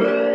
Bye.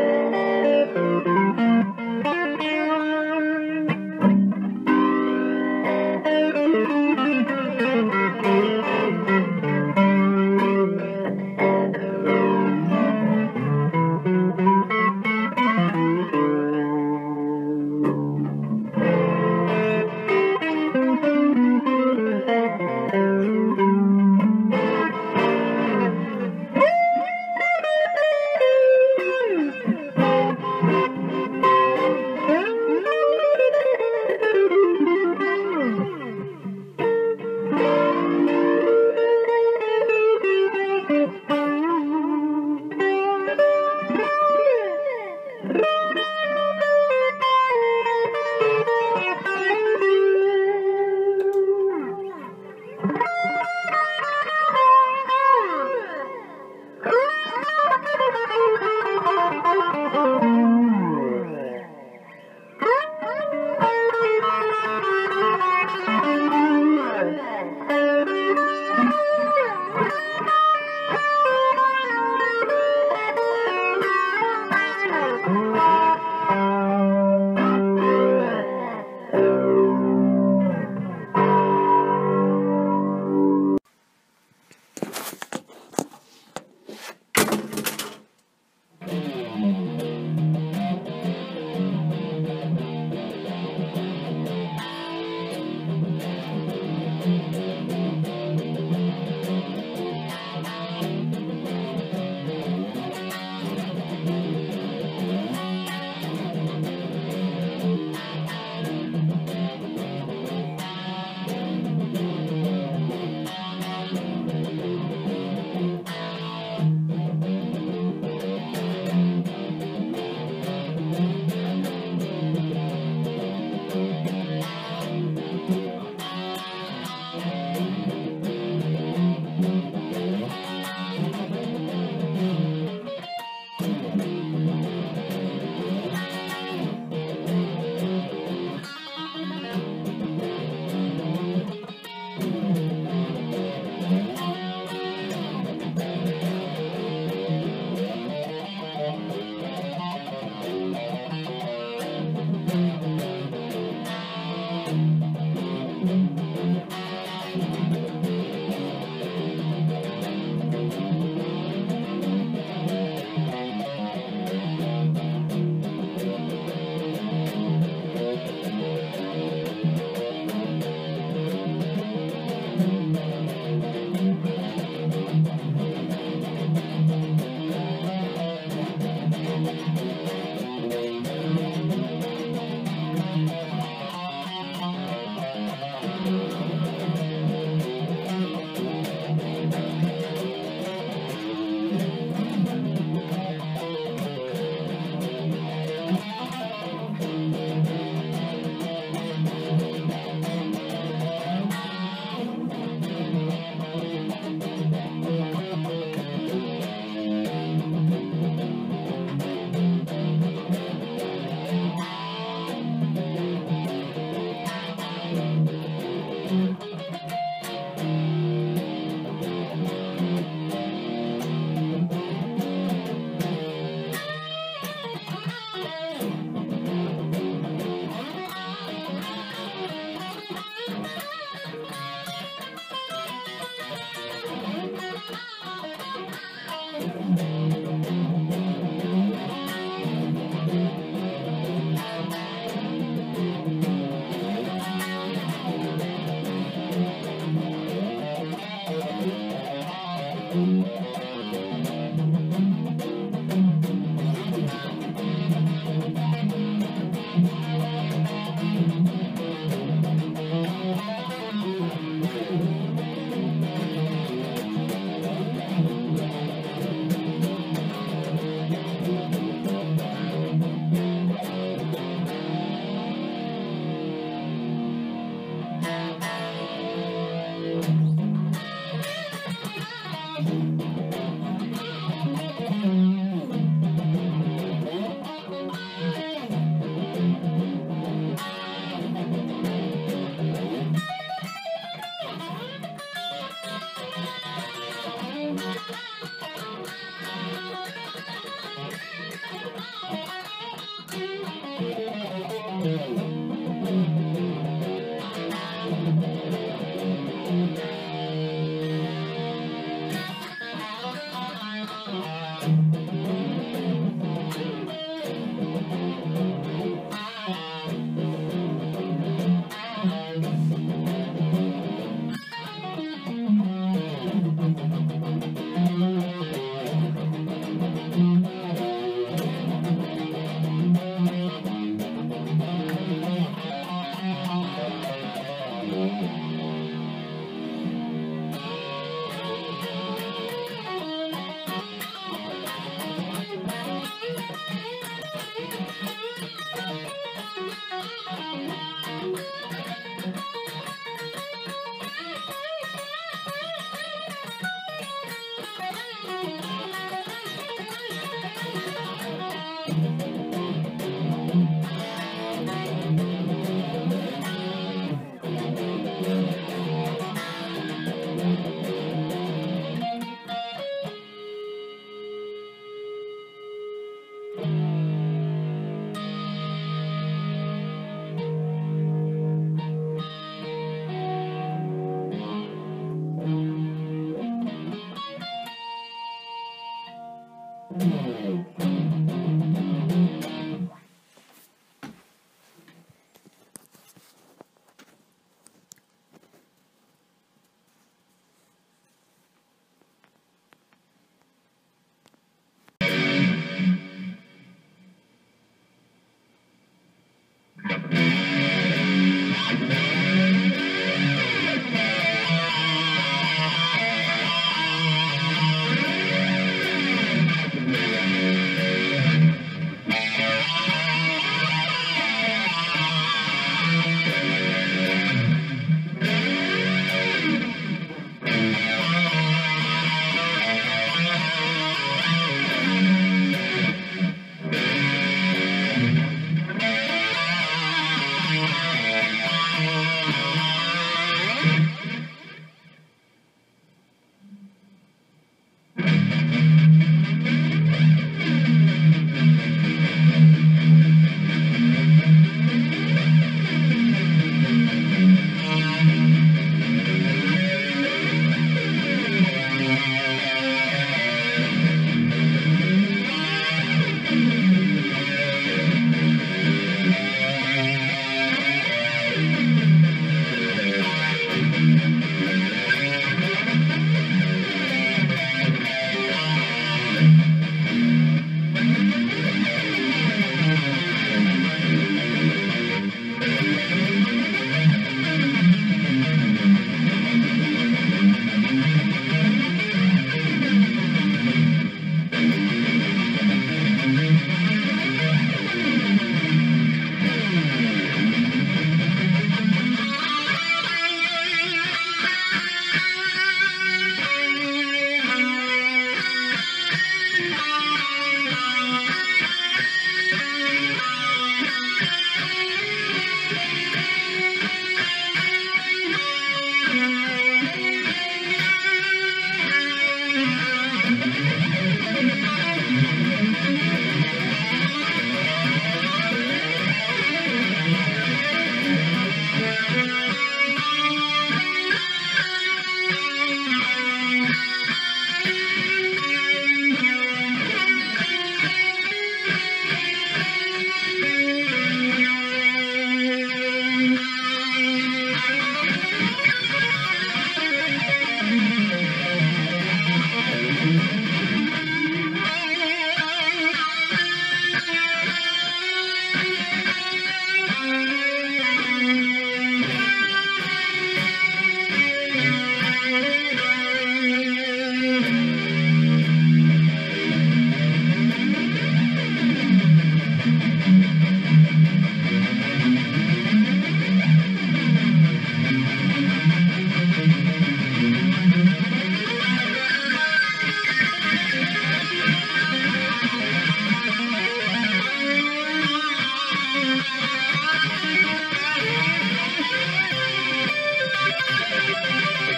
Musik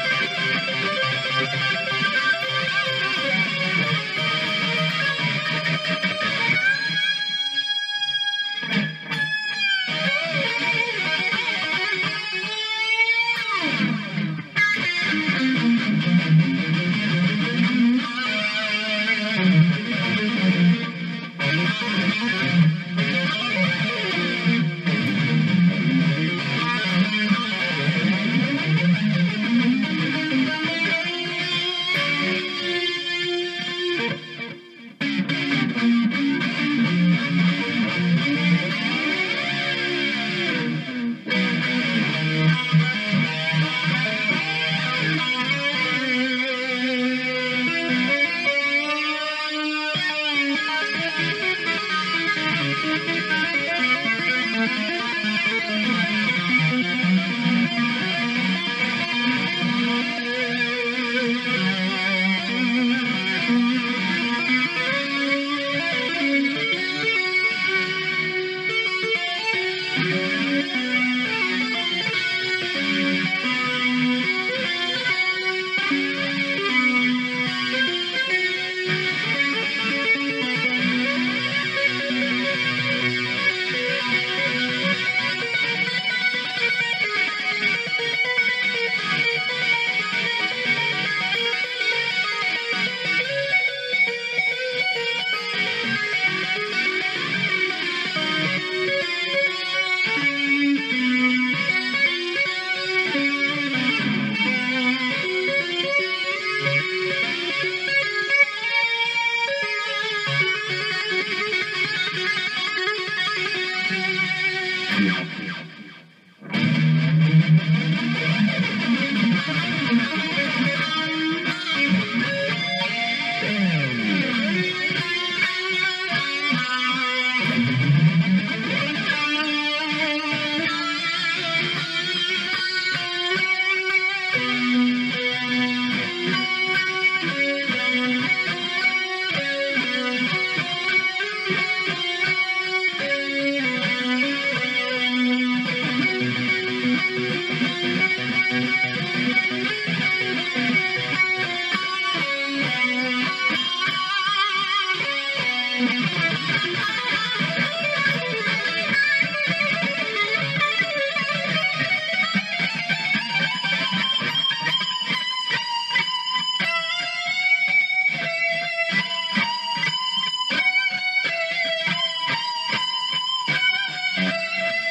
すごい!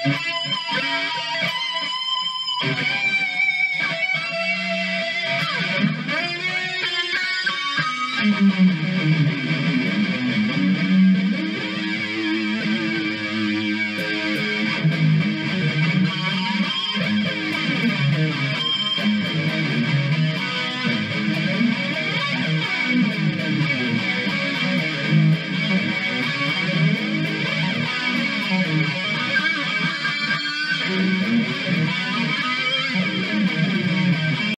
Thank you.